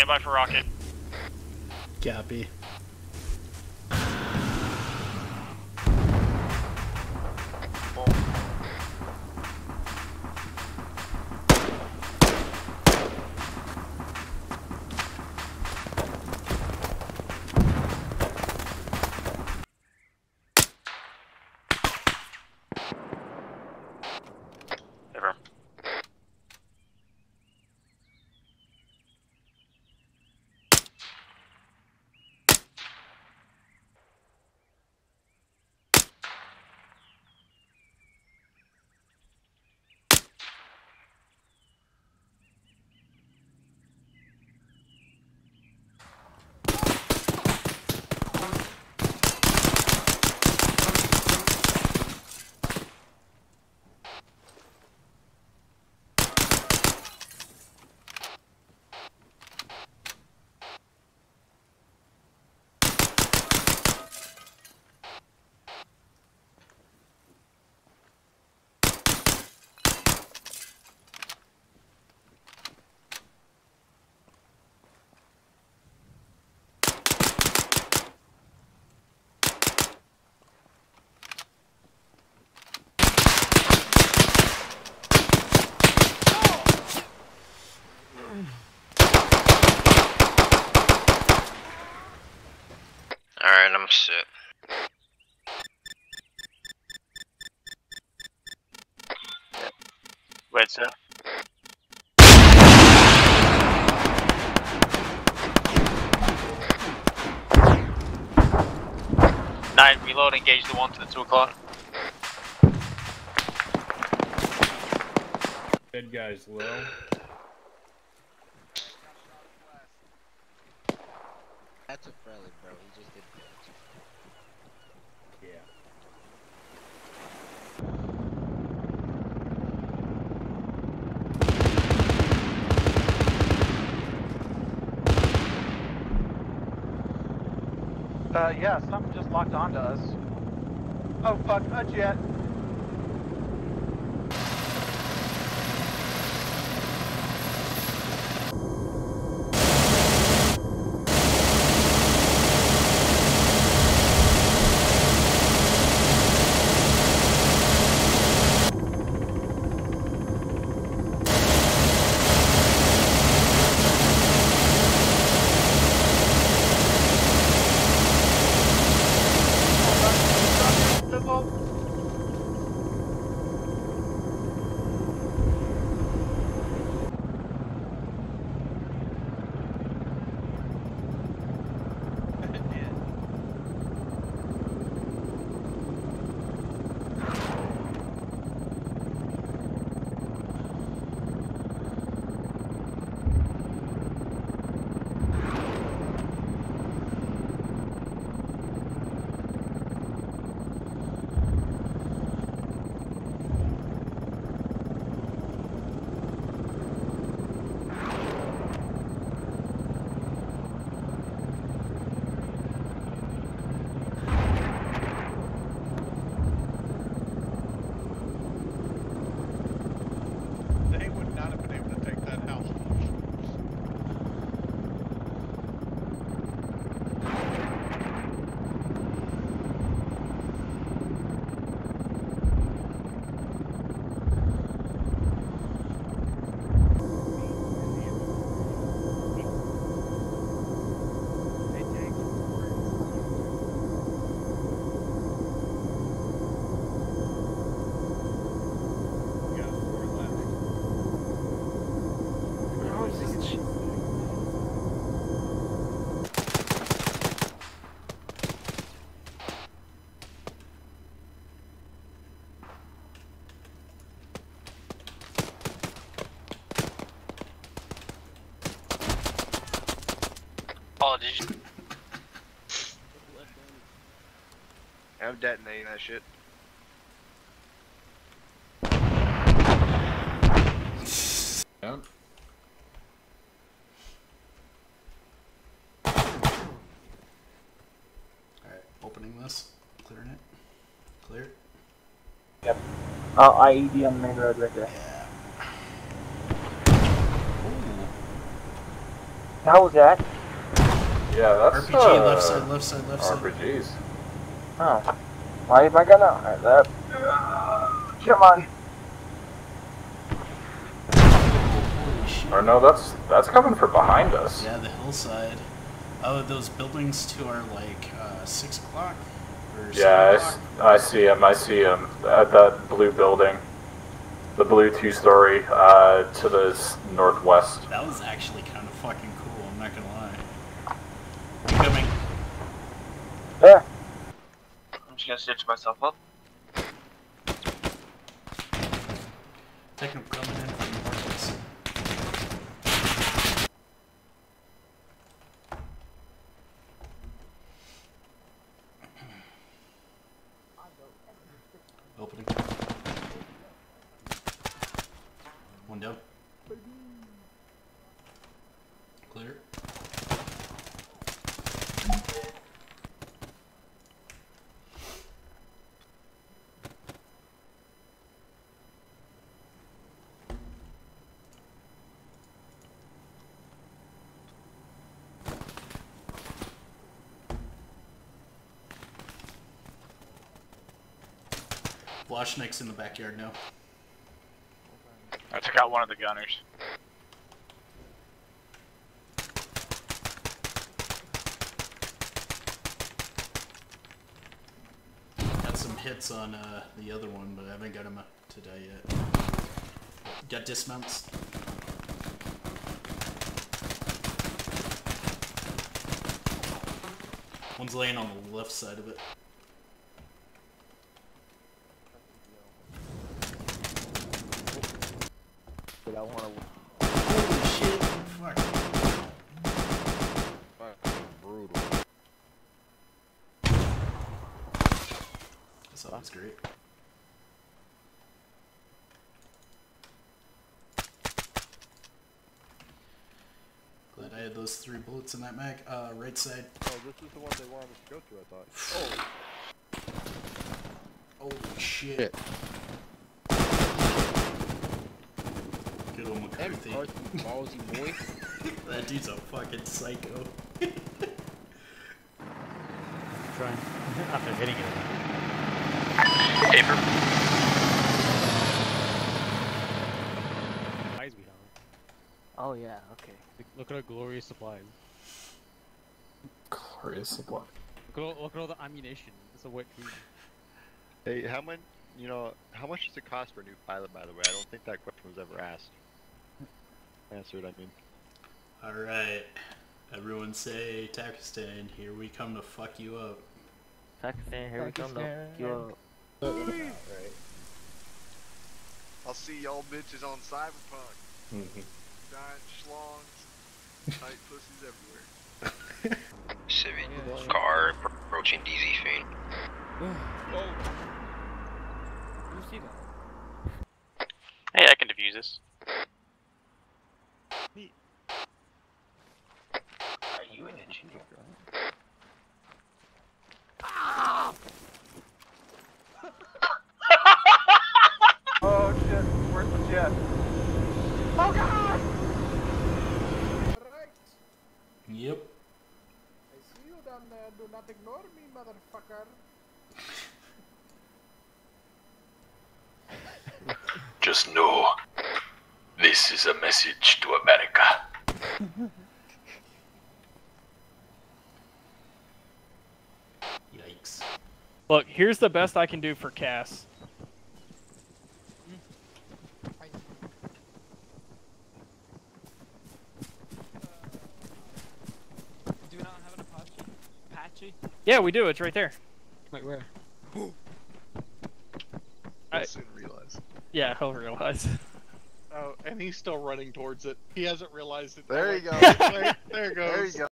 Stand by for rocket. Copy. Alright, I'm. Wait, sir. Nine, reload, engage the one to the two o'clock. Dead guy's low. That's a friendly, bro. He just did Uh, yeah, something just locked onto us. Oh fuck, a jet. Apologies. I'm detonating that shit. Down. Alright, opening this. Clearing it. Clear. Uh, IED on the main road right there. Yeah. Ooh. How was that? Yeah, that's RPG, uh, left side, left side, left side. RPGs. Oh. Why am I gonna? Alright, that. Come on. Holy shit. Or no, that's that's coming from behind us. Yeah, the hillside. Oh, those buildings to our like uh, six o'clock or Yeah, I, seven s- o'clock. I see him. I see him at that blue building, the blue two-story uh, to the northwest. That was actually kind of fucking cool. I'm not gonna lie. Incoming. There. I'm just gonna stitch myself up. Techno coming in from the markets. Opening. One down. Clear. Bloshnik's in the backyard now. I took out one of the gunners. Got some hits on uh, the other one, but I haven't got him today yet. Got dismounts. One's laying on the left side of it. But I wanna Holy shit! Fuck. fucking brutal. That's great. Glad I had those three bullets in that mag. Uh, right side. Oh, this is the one they wanted us to go through, I thought. Oh, Holy shit. Shit. Good old Them McCarthy. Ballsy boy. that dude's a fucking psycho. Trying after hitting it. Paper. Eyes we have. Oh yeah. Okay. Look- Look at our glorious supplies. Glorious supply. Look at all, look at all the ammunition. It's a wet dream. Hey, how much? You know, how much does it cost for a new pilot? By the way, I don't think that question was ever asked. Answered, I mean. Alright. Everyone say Takistan, here we come to fuck you up. Pakistan, here we come. though. Pakistan. Yo. I'll see y'all bitches on Cyberpunk. Mhm. Giant schlongs, tight pussies everywhere. Civic Yeah, car approaching DZ Fiend. Oh. You see that? Hey, I can defuse this. Are you an engineer? Oh shit, where's the jet? Oh god! Correct. Yep. I see you down there. Do not ignore me, motherfucker. Just know this is a message to America. Yikes. Look, here's the best I can do for CAS. Do we not have an Apache? Apache? Yeah, we do. It's right there. Wait, where? I- We'll soon realize. Yeah, he'll realize. Oh, and he's still running towards it. He hasn't realized it. There you wait, go. wait, there it goes. There you go.